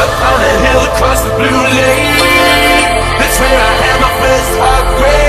up on a hill across the blue lake. That's where I had my first heartbreak.